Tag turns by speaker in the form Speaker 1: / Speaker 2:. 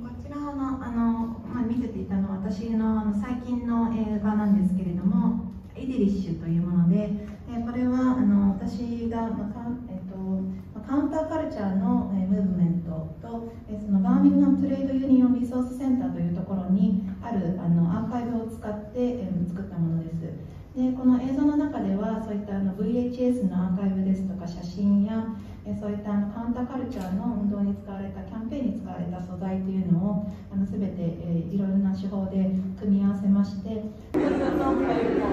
Speaker 1: こちらのあの、まあ、見せていたのは私のあの最近の映画なんですけれども「イデリッシュ」というもので、えこれはあの私が、まあかえっとカウンターカルチャーの、えムーブメントと、えそのバーミングハムトレードユニオンリソースセンターというところにあるあのアーカイブを使って、え作ったものです。でこの映像の中ではそういったあの VHS のアーカイブですとか写真そういったあのカウンターカルチャーの運動に使われたキャンペーンに使われた素材というのをあの全て、えーいろいろな手法で組み合わせまして